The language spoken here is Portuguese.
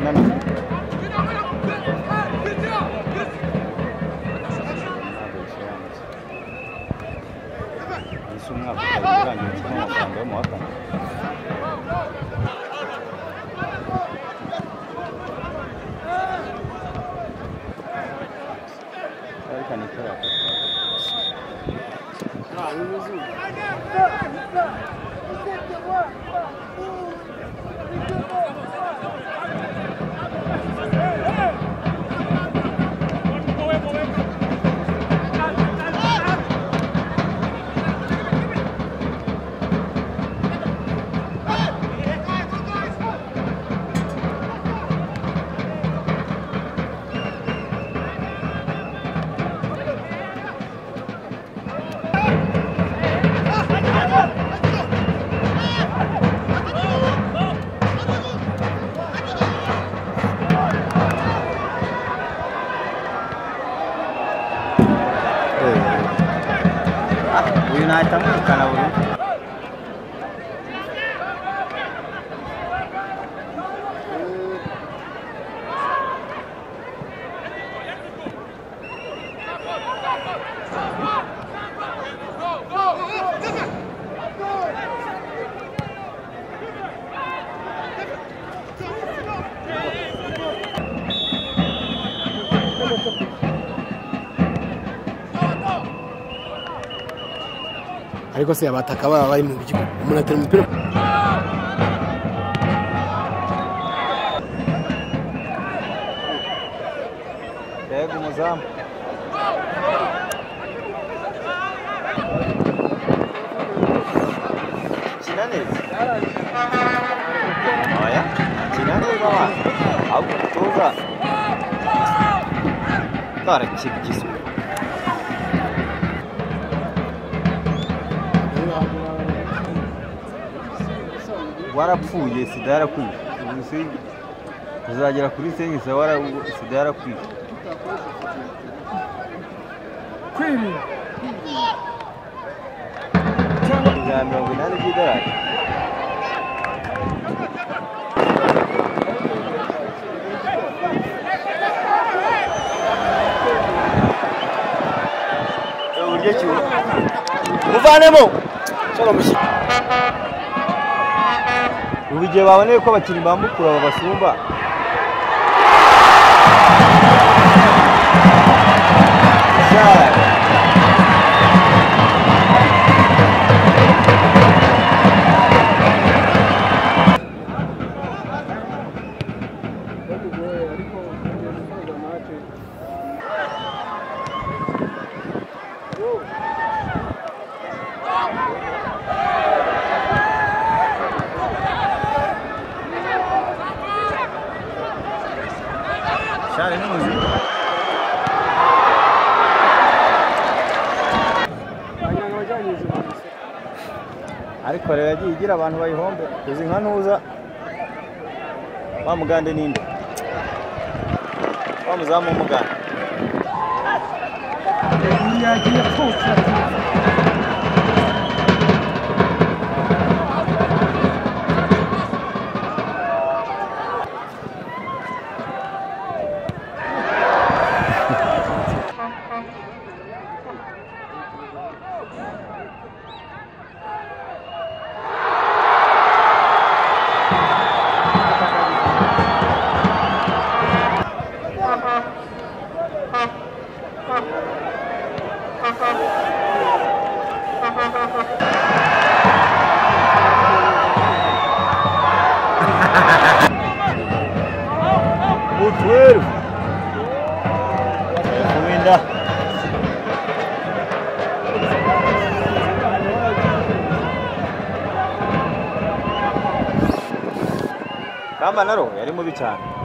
mirongo icyenda na ese umwaka utangiye urangiye kimwe amafaranga yo mu wa United y Calabozo. Thank you. Ariko se abataka baba bari mu bigo umuntu atera umupira. Yego umuzamu. Kina neza oya kina neza wa? Ahubwo tuza. Twarakigise warapfuye sida yarakwiye uzagera kuri sengisa wara sida yarakwiye ijana mirongo inani by'idolari. Uburyo ki? Muvanemo ubu igihe baboneye ko abakinnyi bambukura babasumba. Sha- ariko rero yagiye igira abantu bayihombe. Uzi nka ntuza wa mugande ninde wa muzamu apfutse 웰. 보인다. Cámara, Ero, Erimovic.